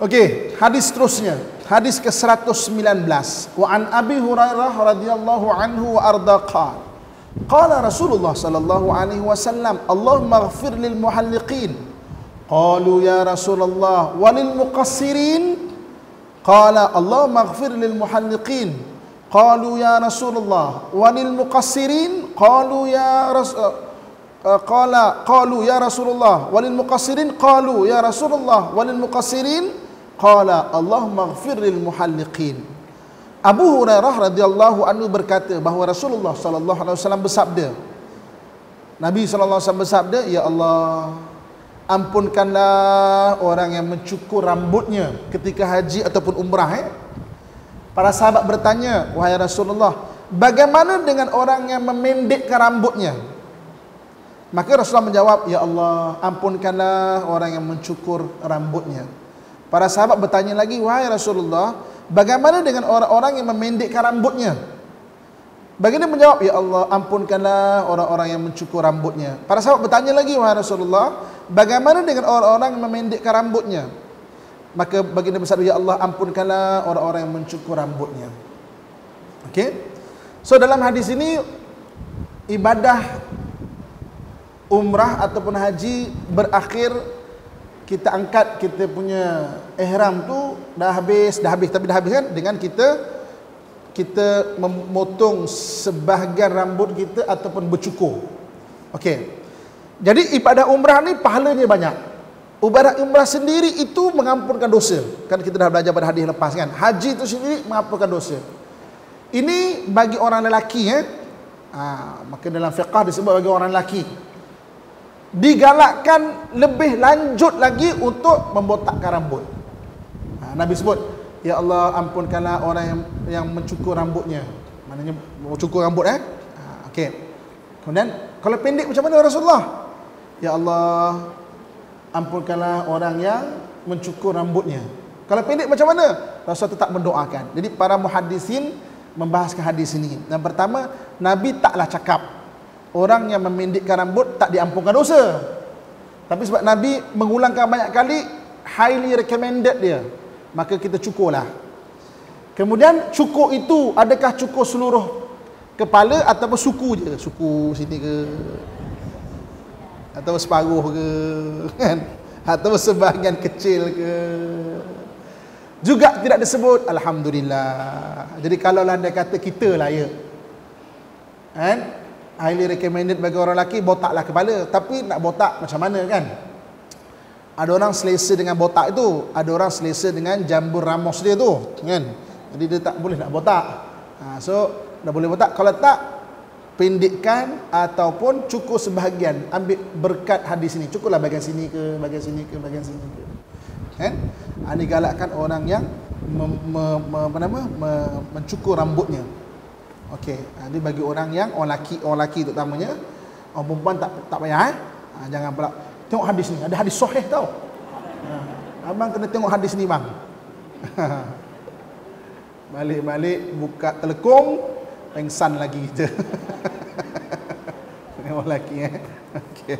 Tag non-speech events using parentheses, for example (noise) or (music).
Okey, hadis seterusnya. Hadis ke-119. Wa an Abi Hurairah radhiyallahu anhu wa arda qala. Qala Rasulullah sallallahu alaihi wasallam, "Allahumma ighfir lil muhalliqin." Qalu ya Rasulullah, "Wa lil muqassirin?" Qala, "Allahumma ighfir lil muhalliqin." Qalu ya Rasulullah, "Wa lil muqassirin?" Qalu ya Rasul qala qalu ya Rasulullah walil muqassirin qalu ya Rasulullah walil muqassirin qala Allahumma ighfir lil muhalliqin Abu Hurairah radhiyallahu anhu berkata bahawa Rasulullah sallallahu alaihi wasallam bersabda Nabi sallallahu alaihi wasallam bersabda ya Allah ampunkanlah orang yang mencukur rambutnya ketika haji ataupun umrah eh? Para sahabat bertanya wahai Rasulullah bagaimana dengan orang yang memendekkan rambutnya Maka Rasulullah menjawab, Ya Allah, ampunkanlah orang yang mencukur rambutnya. Para sahabat bertanya lagi, Wahai Rasulullah, bagaimana dengan orang-orang yang memendekkan rambutnya? Baginda menjawab, Ya Allah, ampunkanlah orang-orang yang mencukur rambutnya. Para sahabat bertanya lagi, Wahai Rasulullah, bagaimana dengan orang-orang yang memendekkan rambutnya? Maka baginda bersabda, Ya Allah, ampunkanlah orang-orang yang mencukur rambutnya. Okey? So dalam hadis ini, ibadah umrah ataupun haji berakhir kita angkat kita punya ihram tu dah habis dah habis. Tapi dah habis kan? Dengan kita kita memotong sebahagian rambut kita ataupun bercukur. Okey. Jadi ibadah umrah ni pahalanya banyak. Ibadah umrah sendiri itu mengampunkan dosa. Kan kita dah belajar pada hadis lepas kan? Haji itu sendiri mengampunkan dosa. Ini bagi orang lelaki eh? Ha, maka dalam fiqah disebut bagi orang lelaki digalakkan lebih lanjut lagi untuk membotakkan rambut. Ha, Nabi sebut, Ya Allah ampunkanlah orang yang yang mencukur rambutnya. Maknanya mencukur rambut eh. Ha, Okey. Kemudian kalau pendek macam mana Rasulullah? Ya Allah ampunkanlah orang yang mencukur rambutnya. Kalau pendek macam mana? Rasul tetap mendoakan. Jadi para muhaddisin membahaskan hadis ini. Yang pertama, Nabi taklah cakap orang yang memendekkan rambut tak diampunkan dosa. Tapi sebab Nabi mengulangkan banyak kali highly recommended dia. Maka kita cukurlah. Kemudian cukur itu adakah cukur seluruh kepala ataupun suku je? Suku sini ke? Atau separuh ke? Kan? Atau sebahagian kecil ke? Juga tidak disebut Alhamdulillah. Jadi kalau anda kata kita lah ya. Kan? Highly recommended bagi orang lelaki botaklah kepala. Tapi nak botak macam mana kan? Ada orang selesa dengan botak itu. Ada orang selesa dengan jambul ramos dia tu kan? Jadi dia tak boleh nak botak. Ha, so dah boleh botak. Kalau tak pendekkan ataupun cukup sebahagian. Ambil berkat hadis ini. Cukuplah bagian sini ke bagian sini ke bagian sini ke. Kan? Ha, ini galakkan orang yang me, me, me, apa nama? Me, mencukur rambutnya Okey, ha, ini bagi orang yang orang laki, orang laki terutamanya. Orang perempuan tak tak payah eh. Ha, jangan pula tengok hadis ni, ada hadis sahih tau. Ha, abang kena tengok hadis ni bang. (laughs) Balik-balik buka telekung pengsan lagi kita. orang laki eh. Okey.